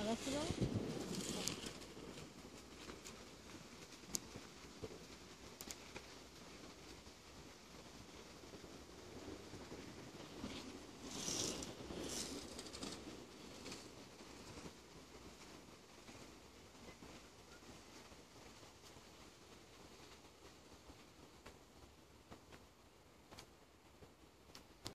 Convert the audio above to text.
Alors, c'est là